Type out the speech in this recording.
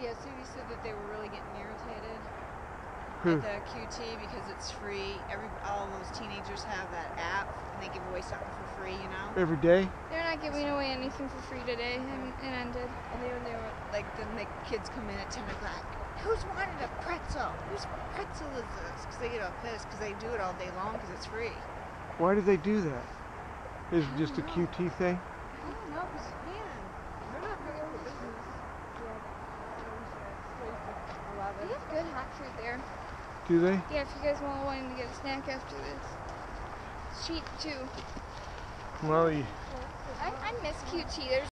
Yeah, Sudie said that they were really getting irritated Who? at the QT because it's free. Every all those teenagers have that app and they give away something for free, you know. Every day? They're not giving away anything for free today. and It ended. And then they were like, then the kids come in at ten o'clock. Who's wanted a pretzel? Whose pretzel is this? Because they get all pissed because they do it all day long because it's free. Why do they do that? Is it just a QT thing? I don't know, because man, they're not very open business. They have good hot food there. Do they? Yeah, if you guys want wanting to get a snack after this. It's cheap too. Well, you, I, I miss QT. There's